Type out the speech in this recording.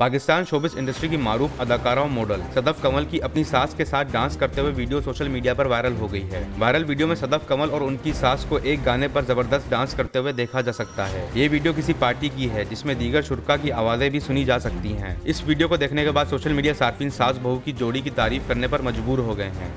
Pakistan showbiz industry की मारूफ अदाकारा और मॉडल सदफ कमल की अपनी सास के साथ डांस करते हुए वीडियो सोशल मीडिया पर वायरल हो गई है। वायरल वीडियो में सदफ कमल और उनकी सास को एक गाने पर ज़बरदस्त डांस करते हुए देखा जा सकता है। ये वीडियो किसी पार्टी की है, जिसमें दीगर शुरका की आवाज़ें भी सुनी जा सकती है। इस वीडियो को देखने के बाद सोशल मीडिया सार्फिन सास बहू की जोड़ी की तारीफ़ करने पर मजबूर हो गए हैं।